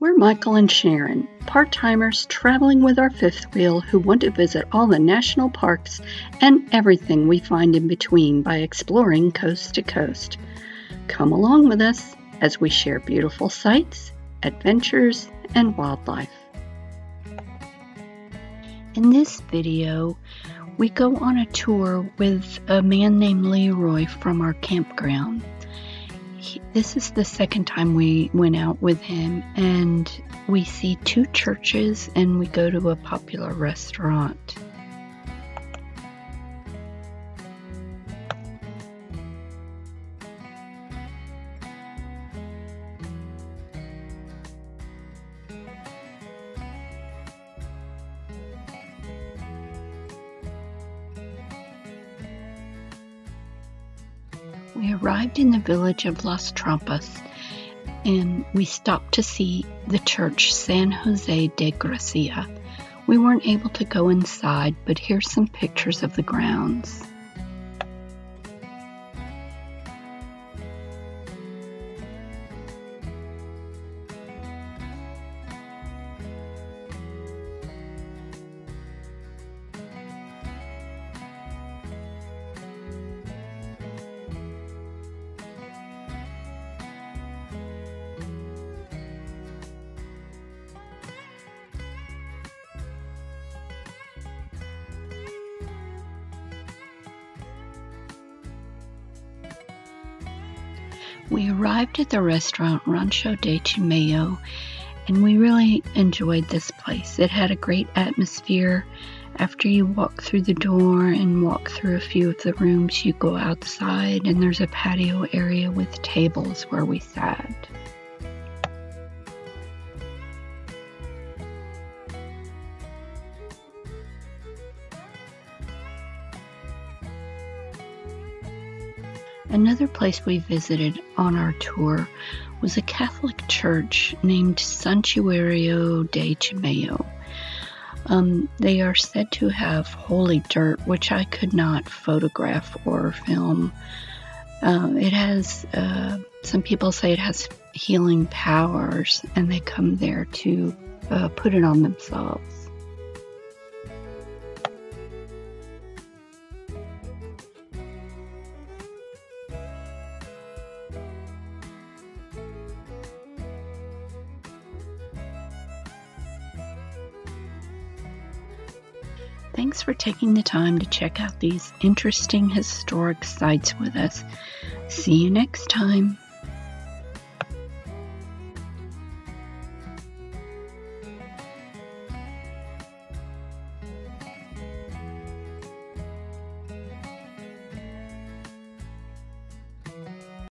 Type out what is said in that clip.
We're Michael and Sharon, part timers traveling with our fifth wheel who want to visit all the national parks and everything we find in between by exploring coast to coast. Come along with us as we share beautiful sights, adventures, and wildlife. In this video, we go on a tour with a man named Leroy from our campground he, this is the second time we went out with him, and we see two churches and we go to a popular restaurant. We arrived in the village of Las Trampas and we stopped to see the church San Jose de Gracia. We weren't able to go inside, but here's some pictures of the grounds. We arrived at the restaurant Rancho de Chimayo and we really enjoyed this place. It had a great atmosphere. After you walk through the door and walk through a few of the rooms, you go outside and there's a patio area with tables where we sat. Another place we visited on our tour was a Catholic church named Santuario de Chimayo. Um, they are said to have holy dirt, which I could not photograph or film. Uh, it has, uh, some people say it has healing powers, and they come there to uh, put it on themselves. Thanks for taking the time to check out these interesting historic sites with us. See you next time.